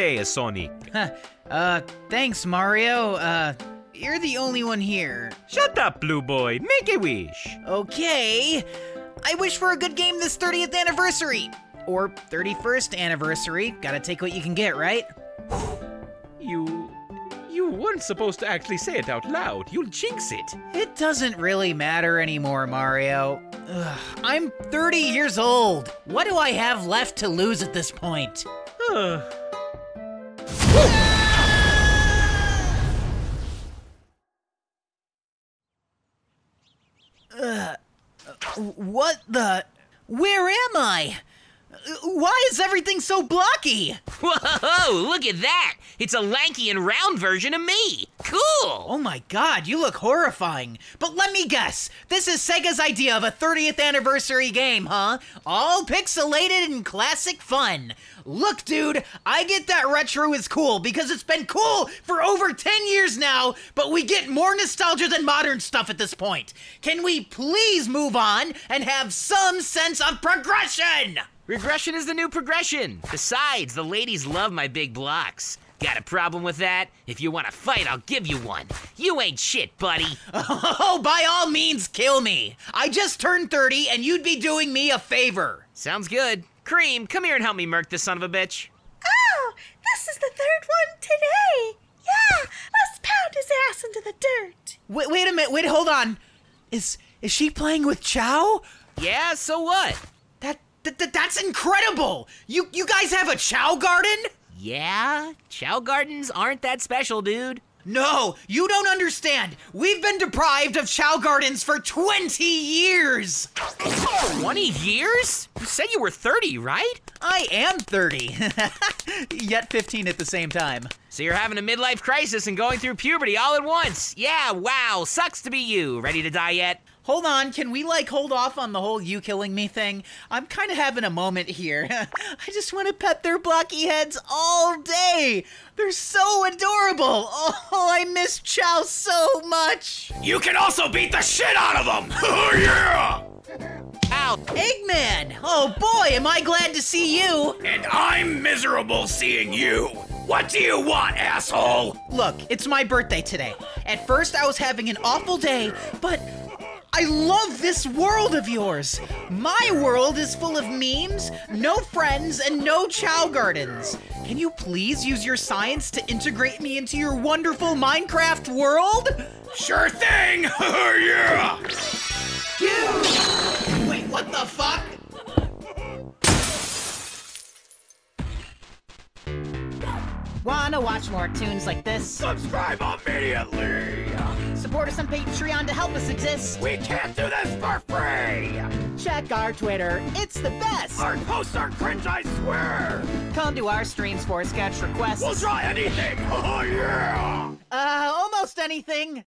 birthday, Sonic. uh, thanks, Mario. Uh, you're the only one here. Shut up, Blue Boy. Make a wish. Okay. I wish for a good game this 30th anniversary. Or 31st anniversary. Gotta take what you can get, right? You. You weren't supposed to actually say it out loud. You'll jinx it. It doesn't really matter anymore, Mario. Ugh, I'm 30 years old. What do I have left to lose at this point? Uh, what the? Where am I? Why is everything so blocky? Whoa, look at that! It's a lanky and round version of me! Cool! Oh my god, you look horrifying. But let me guess, this is Sega's idea of a 30th anniversary game, huh? All pixelated and classic fun. Look, dude, I get that retro is cool because it's been cool for over 10 years now, but we get more nostalgia than modern stuff at this point. Can we please move on and have some sense of progression? Regression is the new progression. Besides, the ladies love my big blocks. Got a problem with that? If you want to fight, I'll give you one. You ain't shit, buddy. Oh, by all means, kill me. I just turned 30 and you'd be doing me a favor. Sounds good. Cream, come here and help me murk this son of a bitch. Oh, this is the third one today. Yeah, let's pound his ass into the dirt. Wait, wait a minute. Wait, hold on. Is is she playing with Chao? Yeah, so what? That, that that's incredible. You you guys have a Chao garden? Yeah? Chao Gardens aren't that special, dude. No, you don't understand. We've been deprived of Chao gardens for 20 years. 20 years? You said you were 30, right? I am 30. Yet 15 at the same time. So you're having a midlife crisis and going through puberty all at once. Yeah, wow, sucks to be you. Ready to die yet? Hold on, can we like hold off on the whole you killing me thing? I'm kind of having a moment here. I just want to pet their blocky heads all day. They're so adorable. Oh, I miss Chao so much. You can also beat the shit out of them. Oh yeah! Ow. Eggman! Oh boy, am I glad to see you! And I'm miserable seeing you. What do you want, asshole? Look, it's my birthday today. At first, I was having an awful day, but I love this world of yours. My world is full of memes, no friends, and no Chao gardens. Can you please use your science to integrate me into your wonderful Minecraft world? Sure thing. Yeah! Wait, what the fuck? Wanna watch more tunes like this? Subscribe immediately. Support us on Patreon to help us exist. We can't do this for free. Check our Twitter, it's the best. Our posts are cringe, I swear. Come to our streams for sketch requests. We'll try anything. Oh yeah! Uh, almost anything.